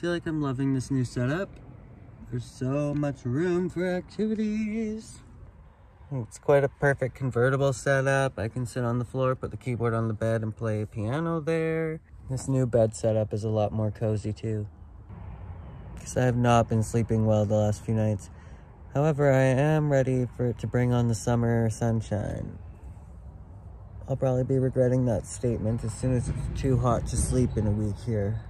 feel like I'm loving this new setup. There's so much room for activities. It's quite a perfect convertible setup. I can sit on the floor, put the keyboard on the bed, and play piano there. This new bed setup is a lot more cozy too. Because I have not been sleeping well the last few nights. However, I am ready for it to bring on the summer sunshine. I'll probably be regretting that statement as soon as it's too hot to sleep in a week here.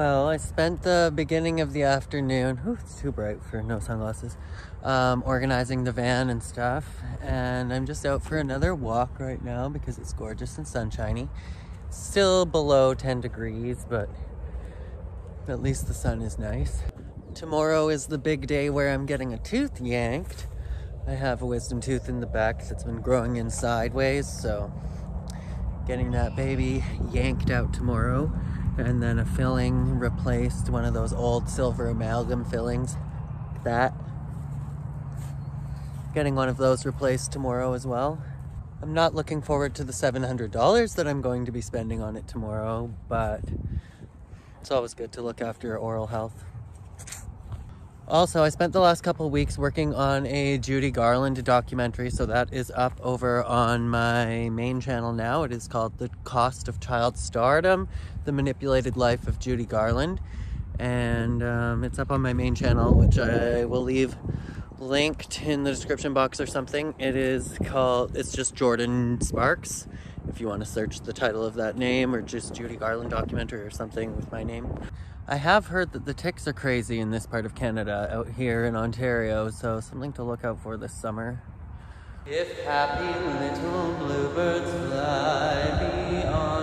Well, I spent the beginning of the afternoon, whew, it's too bright for no sunglasses, um, organizing the van and stuff. And I'm just out for another walk right now because it's gorgeous and sunshiny. Still below 10 degrees, but at least the sun is nice. Tomorrow is the big day where I'm getting a tooth yanked. I have a wisdom tooth in the back that's been growing in sideways, so getting that baby yanked out tomorrow and then a filling replaced one of those old silver amalgam fillings. That. Getting one of those replaced tomorrow as well. I'm not looking forward to the $700 that i'm going to be spending on it tomorrow but it's always good to look after your oral health also, I spent the last couple weeks working on a Judy Garland documentary, so that is up over on my main channel now. It is called The Cost of Child Stardom, The Manipulated Life of Judy Garland. And um, it's up on my main channel, which I will leave linked in the description box or something. It is called, it's just Jordan Sparks, if you want to search the title of that name, or just Judy Garland documentary or something with my name. I have heard that the ticks are crazy in this part of Canada, out here in Ontario, so something to look out for this summer. If happy little bluebirds fly beyond